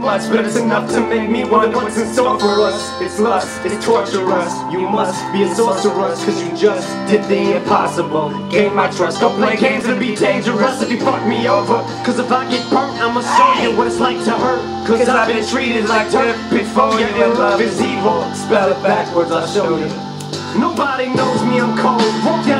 much, but it's enough to make me wonder what's in store for us. It's lust, it's torture us. You must be a sorceress, cause you just did the impossible. Gain my trust, don't play games and be dangerous if you fuck me over. Cause if I get burnt, I'ma show you what it's like to hurt. Cause I've been treated like dirt before you, and love is evil. Spell it backwards, I'll show you. Nobody knows me, I'm cold. Walk down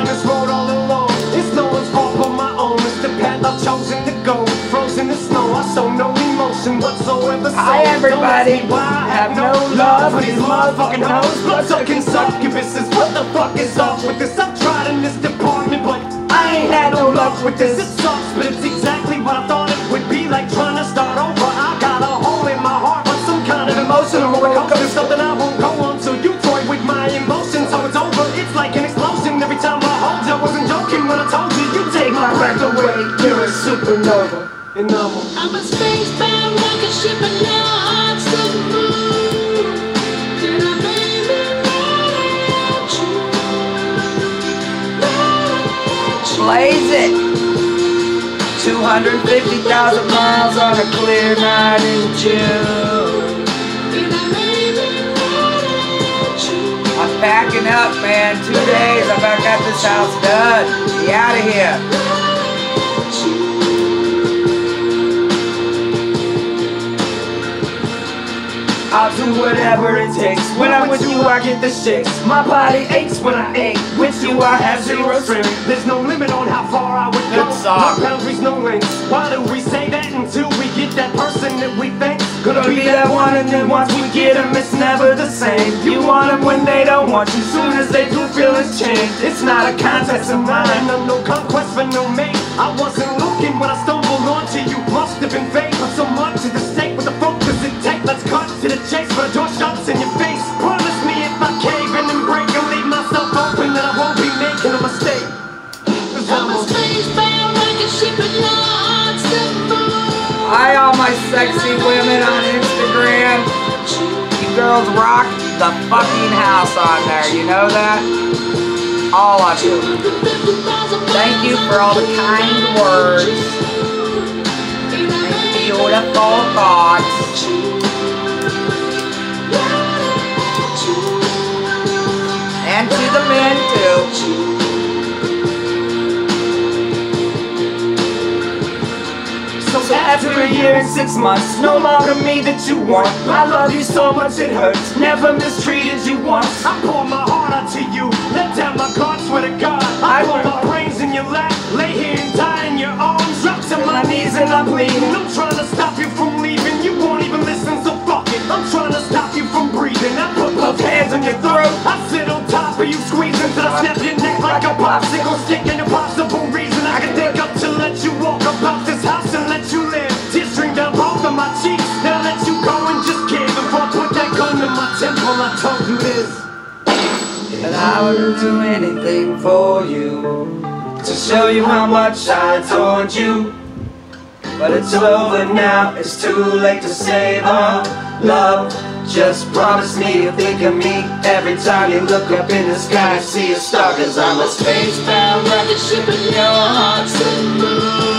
Hi, everybody. Why Have no love for these motherfucking hoes. Blood sucking succubuses. What the fuck is up with this? I've tried in this department, but I ain't had no luck with this. It sucks, but it's exactly what I thought it would be like trying to start over. I got a hole in my heart, but some kind of emotional roller coaster. Something I won't go on, so you toy with my emotions, so it's over. It's like an explosion every time I hold you. I wasn't joking when I told you you take my breath away. You're a supernova, and I'm a I'm a spacebound rocket ship and now hearts to the moon. And I baby without you. Without you. Blaze it. 250,000 miles on a clear night in June. I baby without you. I'm packing up, man. Two days. I've got this house done. Be out of here. I'll do whatever it takes. When I'm with you, I get the shakes. My body aches when I ache. With you, I have zero strength. There's no limit on how far I would go. No boundaries, no lengths. Why do we say that until we get that person that we think? Gonna be that one, and then once we get them, it's never the same. You want them when they don't want you. Soon as they do, feelings change. It's not a contest of mine. I'm no conquest Hi, all my sexy women on Instagram. You girls rock the fucking house on there. You know that? All of you. Thank you for all the kind words and beautiful thoughts. And to the men too. After a year and six months, no longer me that you want. I love you so much it hurts. Never mistreated you once. I pour my heart out to you. Let down my guard, swear to God. I put my brains in your lap. Lay here and die in your arms. Drop to my knees and I'm bleeding. I'm trying to stop you from leaving. You won't even listen, so fuck it. I'm trying to stop you from breathing. I put both hands on your throat. I sit on top of you, squeezing till I snap your neck like a popsicle stick. I told you this. And I would do anything for you. To show you how much I adored you. But it's over now, it's too late to save our love. Just promise me you'll think of me every time you look up in the sky and see a star. Cause I'm a spacebound rocket ship and your heart's to the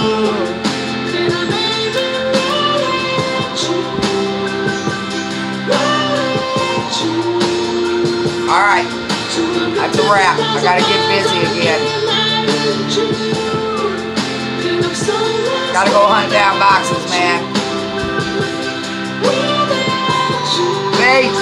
Alright. that's a wrap. I gotta get busy again. Gotta go hunt down boxes, man. Mate.